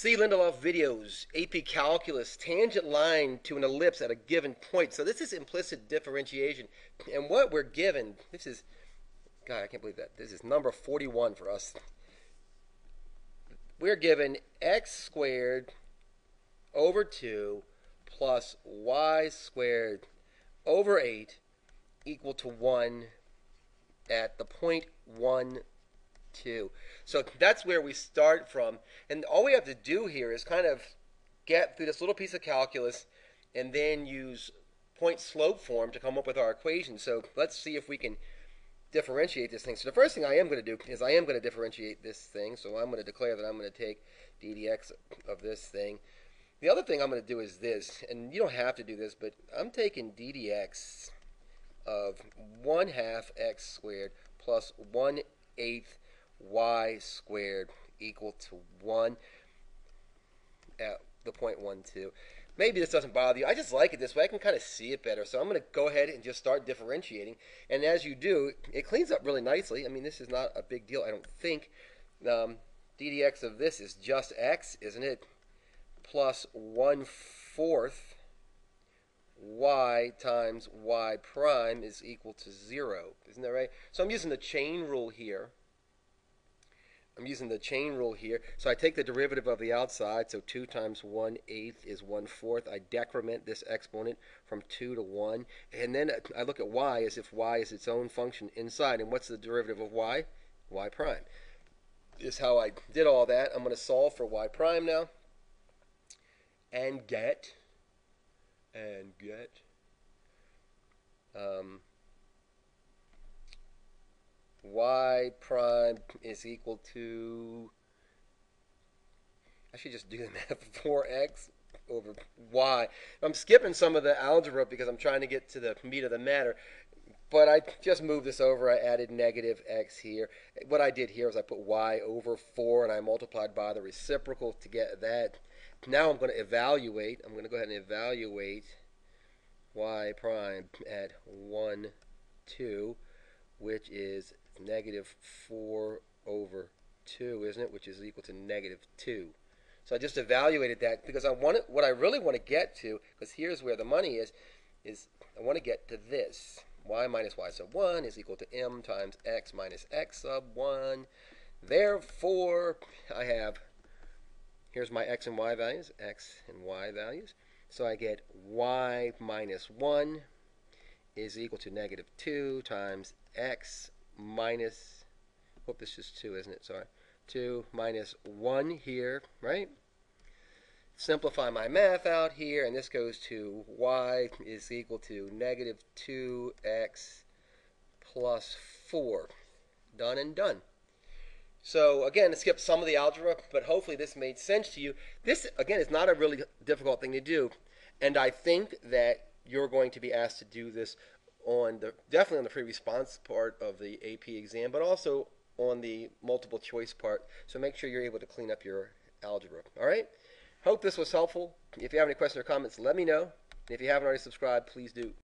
C. Lindelof videos, AP Calculus, tangent line to an ellipse at a given point. So this is implicit differentiation. And what we're given, this is, God, I can't believe that. This is number 41 for us. We're given x squared over 2 plus y squared over 8 equal to 1 at the point 1 2. So that's where we start from. And all we have to do here is kind of get through this little piece of calculus and then use point slope form to come up with our equation. So let's see if we can differentiate this thing. So the first thing I am going to do is I am going to differentiate this thing. So I'm going to declare that I'm going to take d dx of this thing. The other thing I'm going to do is this, and you don't have to do this, but I'm taking d dx of 1 half x squared plus 1 eighth y squared equal to 1 at the point 1, 2. Maybe this doesn't bother you. I just like it this way. I can kind of see it better. So I'm going to go ahead and just start differentiating. And as you do, it cleans up really nicely. I mean, this is not a big deal, I don't think. Um, ddx of this is just x, isn't it? Plus 1 fourth y times y prime is equal to 0. Isn't that right? So I'm using the chain rule here. I'm using the chain rule here. So I take the derivative of the outside, so 2 times 1 eighth is 1 fourth. I decrement this exponent from 2 to 1. And then I look at y as if y is its own function inside. And what's the derivative of y? y prime. This is how I did all that. I'm going to solve for y prime now. And get, and get, um, y prime is equal to, I should just do the math, 4x over y. I'm skipping some of the algebra because I'm trying to get to the meat of the matter. But I just moved this over. I added negative x here. What I did here is I put y over 4 and I multiplied by the reciprocal to get that. Now I'm going to evaluate. I'm going to go ahead and evaluate y prime at 1, 2, which is negative 4 over 2, isn't it? Which is equal to negative 2. So I just evaluated that because I want what I really want to get to, because here's where the money is, is I want to get to this. y minus y sub 1 is equal to m times x minus x sub 1. Therefore, I have, here's my x and y values, x and y values. So I get y minus 1 is equal to negative 2 times x minus, hope this is 2, isn't it? Sorry. 2 minus 1 here, right? Simplify my math out here, and this goes to y is equal to negative 2x plus 4. Done and done. So again, skip some of the algebra, but hopefully this made sense to you. This, again, is not a really difficult thing to do, and I think that you're going to be asked to do this on the definitely on the free-response part of the AP exam, but also on the multiple choice part. So make sure you're able to clean up your algebra. All right. Hope this was helpful. If you have any questions or comments, let me know. And if you haven't already subscribed, please do.